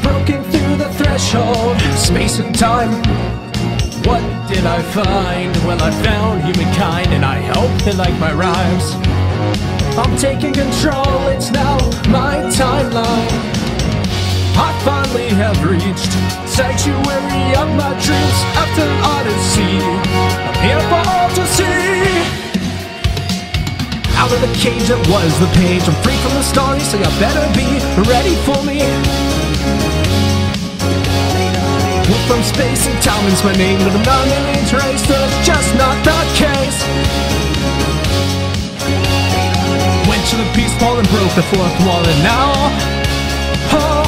Broken through the threshold, space and time. What did I find? Well, I found humankind, and I hope they like my rhymes. I'm taking control, it's now my timeline. I finally have reached sanctuary of my dreams after odyssey. Out of the cage that was the page. I'm free from the story, so you better be ready for me. From space and is my name, but I'm not traced. That's just not the case. Went to the peace pole and broke the fourth wall, and now oh,